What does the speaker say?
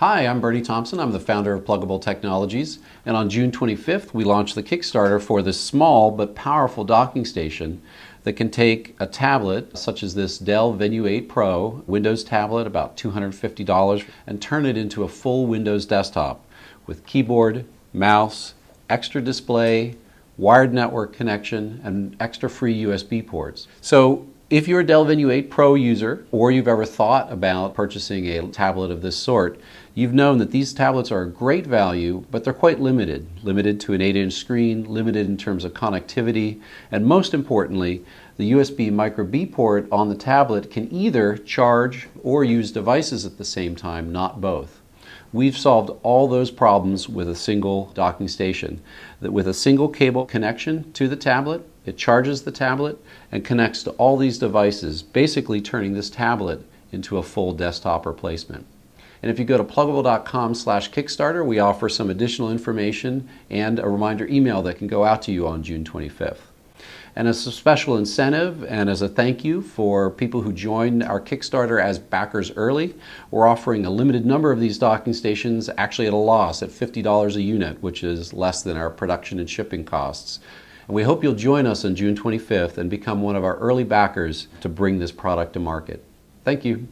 Hi, I'm Bernie Thompson. I'm the founder of Plugable Technologies. And on June 25th, we launched the Kickstarter for this small but powerful docking station that can take a tablet, such as this Dell Venue 8 Pro Windows tablet, about $250, and turn it into a full Windows desktop with keyboard, mouse, extra display, wired network connection, and extra free USB ports. So if you're a Dell Venue 8 Pro user, or you've ever thought about purchasing a tablet of this sort, you've known that these tablets are a great value, but they're quite limited. Limited to an 8-inch screen, limited in terms of connectivity, and most importantly, the USB micro B port on the tablet can either charge or use devices at the same time, not both. We've solved all those problems with a single docking station. With a single cable connection to the tablet, it charges the tablet and connects to all these devices, basically turning this tablet into a full desktop replacement. And if you go to plugable.com slash Kickstarter, we offer some additional information and a reminder email that can go out to you on June 25th. And as a special incentive and as a thank you for people who joined our Kickstarter as backers early, we're offering a limited number of these docking stations actually at a loss at $50 a unit, which is less than our production and shipping costs. And we hope you'll join us on June 25th and become one of our early backers to bring this product to market. Thank you.